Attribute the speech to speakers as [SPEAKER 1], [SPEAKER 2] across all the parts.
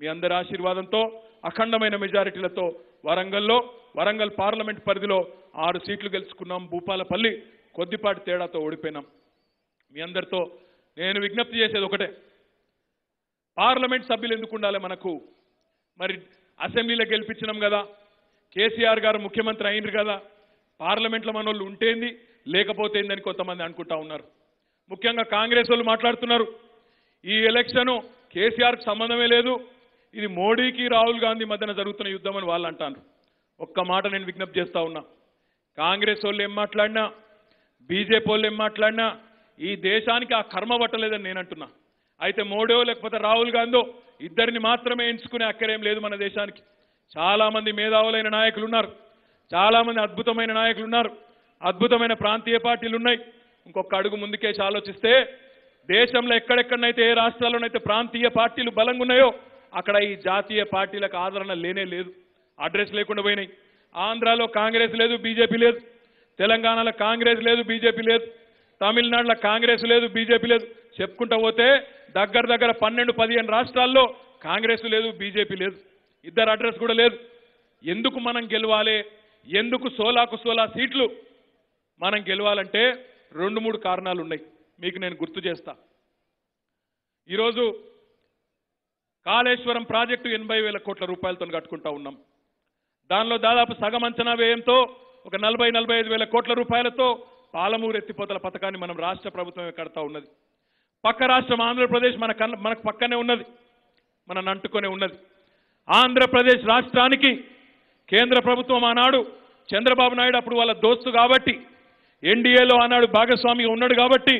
[SPEAKER 1] మీ అందరి ఆశీర్వాదంతో అఖండమైన మెజారిటీలతో వరంగల్లో వరంగల్ పార్లమెంట్ పరిధిలో ఆరు సీట్లు గెలుచుకున్నాం. భూపాలపల్లి కొద్దిపాటి తేడాతో ఓడిపోయినాం. మీ అందరితో నేను విజ్ఞప్తి చేసేది ఒకటే. పార్లమెంట్ సభ్యులు ఎందుకు ఉండాలి మనకు? మరి అసెంబ్లీలో గెలిపించినాం కదా. కేసీఆర్ గారు ముఖ్యమంత్రి అయినరు కదా. పార్లమెంట్లో మన వాళ్ళు ఉంటేంది లేకపోతే ఏందని కొంతమంది అనుకుంటా ఉన్నారు. ముఖ్యంగా కాంగ్రెస్ వాళ్ళు మాట్లాడుతున్నారు. ఈ ఎలక్షన్ కేసీఆర్కి సంబంధమే లేదు. ఇది మోడీకి రాహుల్ గాంధీ మధ్యన జరుగుతున్న యుద్ధం అని వాళ్ళు అంటారు ఒక్క మాట నేను విజ్ఞప్తి చేస్తా ఉన్నా. కాంగ్రెస్ వాళ్ళు ఏం మాట్లాడినా బీజేపీ వాళ్ళు ఏం మాట్లాడినా ఈ దేశానికి ఆ కర్మ పట్టలేదని నేను అంటున్నా. అయితే మోడీ లేకపోతే రాహుల్ గాంధీ ఇద్దరిని మాత్రమే ఎంచుకునే అక్కరేం లేదు మన దేశానికి. చాలా మంది మేధావులైన నాయకులు ఉన్నారు. చాలా మంది అద్భుతమైన నాయకులు ఉన్నారు. అద్భుతమైన ప్రాంతీయ పార్టీలు ఉన్నాయి. ఇంకొక అడుగు ముందుకేసి ఆలోచిస్తే దేశంలో ఎక్కడెక్కడనైతే ఏ రాష్ట్రాల్లోనైతే ప్రాంతీయ పార్టీలు బలంగా ఉన్నాయో అక్కడ ఈ జాతీయ పార్టీలకు ఆదరణ లేనే లేదు. అడ్రస్ లేకుండా పోయినాయి. ఆంధ్రాలో కాంగ్రెస్ లేదు బీజేపీ లేదు. తెలంగాణలో కాంగ్రెస్ లేదు బీజేపీ లేదు. తమిళనాడులో కాంగ్రెస్ లేదు బీజేపీ లేదు. చెప్పుకుంటా పోతే దగ్గర దగ్గర పన్నెండు పదిహేను రాష్ట్రాల్లో కాంగ్రెస్ లేదు బీజేపీ లేదు. ఇద్దరు అడ్రస్ కూడా లేదు. ఎందుకు మనం గెలవాలి? ఎందుకు సోలాకు సోలా సీట్లు మనం గెలవాలంటే రెండు మూడు కారణాలు ఉన్నాయి. మీకు నేను గుర్తు చేస్తా. ఈరోజు కాళేశ్వరం ప్రాజెక్టు ఎనభై వేల కోట్ల రూపాయలతో కట్టుకుంటా ఉన్నాం. దానిలో దాదాపు సగం అంచనా వ్యయంతో ఒక నలభై నలభై ఐదు వేల కోట్ల రూపాయలతో పాలమూరు ఎత్తిపోతల పథకాన్ని మనం రాష్ట్ర ప్రభుత్వమే కడతా ఉన్నది. పక్క రాష్ట్రం ఆంధ్రప్రదేశ్ మన కన్న మనకు పక్కనే ఉన్నది. మన అంటుకొనే ఉన్నది. ఆంధ్రప్రదేశ్ రాష్ట్రానికి కేంద్ర ప్రభుత్వం ఆనాడు చంద్రబాబు నాయుడు అప్పుడు వాళ్ళ దోస్తు కాబట్టి ఎన్డీఏలో ఆనాడు భాగస్వామిగా ఉన్నాడు కాబట్టి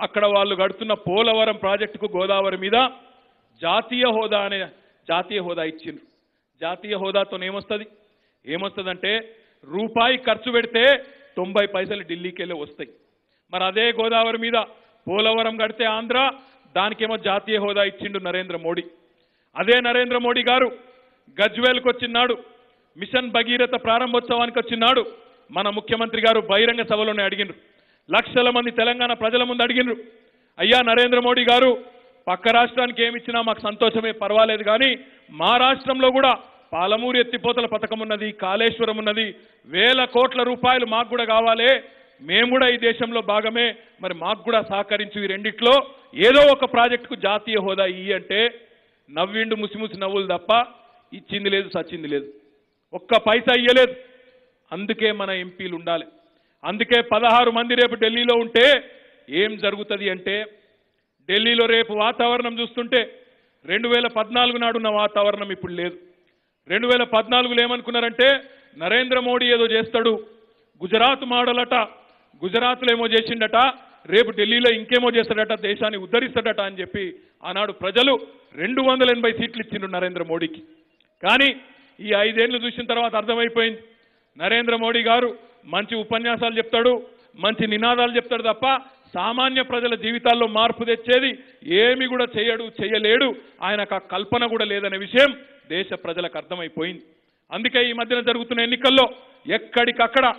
[SPEAKER 1] అక్కడ వాళ్ళు కడుతున్న పోలవరం ప్రాజెక్టుకు గోదావరి మీద జాతీయ హోదా అనే జాతీయ హోదా ఇచ్చిండ్రు. జాతీయ హోదాతో ఏమొస్తుంది? ఏమొస్తుందంటే రూపాయి ఖర్చు పెడితే తొంభై పైసలు ఢిల్లీకి వెళ్ళి వస్తాయి. మరి అదే గోదావరి మీద పోలవరం కడితే ఆంధ్ర దానికేమో జాతీయ హోదా ఇచ్చిండు నరేంద్ర మోడీ. అదే నరేంద్ర మోడీ గారు గజ్వేల్కి వచ్చినాడు మిషన్ భగీరథ ప్రారంభోత్సవానికి వచ్చినాడు మన ముఖ్యమంత్రి గారు బహిరంగ సభలోనే అడిగినారు లక్షల మంది తెలంగాణ ప్రజల ముందు అడిగినారు అయ్యా నరేంద్ర మోడీ గారు పక్క రాష్ట్రానికి ఏమిచ్చినా మాకు సంతోషమే పర్వాలేదు కానీ మా రాష్ట్రంలో కూడా పాలమూరు ఎత్తిపోతల పథకం ఉన్నది కాళేశ్వరం ఉన్నది వేల కోట్ల రూపాయలు మాకు కూడా కావాలి. మేము కూడా ఈ దేశంలో భాగమే. మరి మాకు కూడా సహకరించు ఈ రెండిట్లో. ఏదో ఒక ప్రాజెక్టుకు జాతీయ హోదా ఇయ్యి అంటే నవ్విండు ముసిముసి నవ్వులు తప్ప ఇచ్చింది లేదు సచ్చింది లేదు. ఒక్క పైసా ఇయ్యలేదు. అందుకే మన ఎంపీలు ఉండాలి. అందుకే పదహారు మంది రేపు ఢిల్లీలో ఉంటే ఏం జరుగుతుంది అంటే ఢిల్లీలో రేపు వాతావరణం చూస్తుంటే రెండు వేల పద్నాలుగు నాడున్న వాతావరణం ఇప్పుడు లేదు. రెండు వేల పద్నాలుగులో ఏమనుకున్నారంటే నరేంద్ర మోడీ ఏదో చేస్తాడు గుజరాత్ మోడలట గుజరాత్లో ఏమో చేసిండట రేపు ఢిల్లీలో ఇంకేమో చేస్తాడట దేశాన్ని ఉద్ధరిస్తాడట అని చెప్పి ఆనాడు ప్రజలు రెండు వందల ఎనభై సీట్లు ఇచ్చిండు నరేంద్ర మోడీకి. కానీ ఈ ఐదేళ్ళు చూసిన తర్వాత అర్థమైపోయింది. నరేంద్ర మోడీ గారు మంచి ఉపన్యాసాలు చెప్తాడు మంచి నినాదాలు చెప్తాడు తప్ప సామాన్య ప్రజల జీవితాల్లో మార్పు తెచ్చేది ఏమి కూడా చేయడు చేయలేడు. ఆయనకు ఆ కల్పన కూడా లేదనే విషయం దేశ ప్రజలకు అర్థమైపోయింది. అందుకే ఈ మధ్యన జరుగుతున్న ఎన్నికల్లో ఎక్కడికక్కడ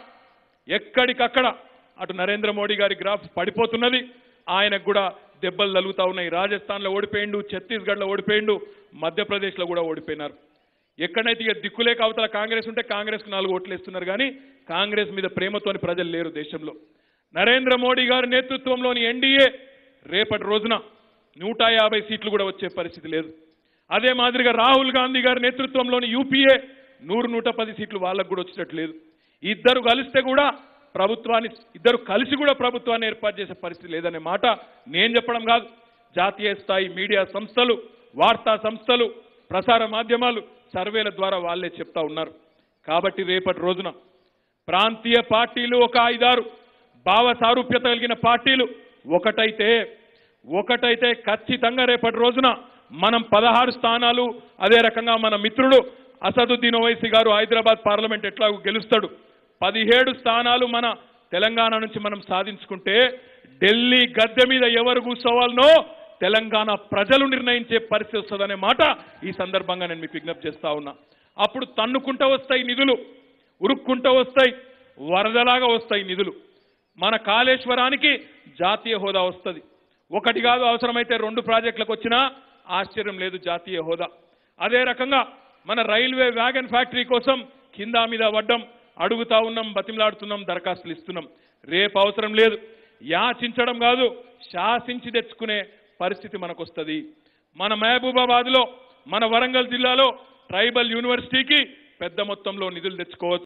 [SPEAKER 1] ఎక్కడికక్కడ అటు నరేంద్ర మోడీ గారి గ్రాఫ్ పడిపోతున్నది. ఆయనకు కూడా దెబ్బలు తగులుతా ఉన్నాయి. రాజస్థాన్లో ఓడిపోయిండు ఛత్తీస్గఢ్లో ఓడిపోయిండు మధ్యప్రదేశ్లో కూడా ఓడిపోయినారు. ఎక్కడైతే ఇక దిక్కులేక అవతల కాంగ్రెస్ ఉంటే కాంగ్రెస్కు నాలుగు ఓట్లు వేస్తున్నారు కానీ కాంగ్రెస్ మీద ప్రేమతోని ప్రజలు లేరు దేశంలో. నరేంద్ర మోడీ గారి నేతృత్వంలోని ఎన్డీఏ రేపటి రోజున నూట యాభై సీట్లు కూడా వచ్చే పరిస్థితి లేదు. అదే మాదిరిగా రాహుల్ గాంధీ గారి నేతృత్వంలోని యూపీఏ నూరు నూట పది సీట్లు వాళ్ళకు కూడా వచ్చేటట్టు లేదు. ఇద్దరు కలిస్తే కూడా ప్రభుత్వాన్ని ఇద్దరు కలిసి కూడా ప్రభుత్వాన్ని ఏర్పాటు చేసే పరిస్థితి లేదనే మాట నేను చెప్పడం కాదు. జాతీయ స్థాయి మీడియా సంస్థలు వార్తా సంస్థలు ప్రసార మాధ్యమాలు సర్వేల ద్వారా వాళ్ళే చెప్తా ఉన్నారు. కాబట్టి రేపటి రోజున ప్రాంతీయ పార్టీలు ఒక ఐదారు భావ సారూప్యత కలిగిన పార్టీలు. ఒకటైతే ఒకటైతే ఖచ్చితంగా రేపటి రోజున మనం పదహారు స్థానాలు అదే రకంగా మన మిత్రుడు అసదుద్దీన్ ఓవైసీ గారు హైదరాబాద్ పార్లమెంట్ ఎట్లాగూ గెలుస్తాడు. పదిహేడు స్థానాలు మన తెలంగాణ నుంచి మనం సాధించుకుంటే ఢిల్లీ గద్దె మీద ఎవరు కూర్చోవాలనో తెలంగాణ ప్రజలు నిర్ణయించే పరిస్థితి వస్తుందనే మాట ఈ సందర్భంగా నేను మీకు విజ్ఞప్తి చేస్తా ఉన్నా. అప్పుడు తన్నుకుంటూ వస్తాయి నిధులు ఉరుక్కుంటూ వస్తాయి వరదలాగా వస్తాయి నిధులు. మన కాళేశ్వరానికి జాతీయ హోదా వస్తుంది. ఒకటి కాదు అవసరమైతే రెండు ప్రాజెక్టులకు వచ్చినా ఆశ్చర్యం లేదు జాతీయ హోదా. అదే రకంగా మన రైల్వే వ్యాగన్ ఫ్యాక్టరీ కోసం కింద మీద వడ్డం అడుగుతా ఉన్నాం బతిమలాడుతున్నాం దరఖాస్తులు ఇస్తున్నాం. రేపు అవసరం లేదు. యాచించడం కాదు శాసించి తెచ్చుకునే పరిస్థితి మనకు వస్తుంది మన మహబూబాబాద్లో మన వరంగల్ జిల్లాలో ట్రైబల్ యూనివర్సిటీకి పెద్ద మొత్తంలో నిధులు తెచ్చుకోవచ్చు.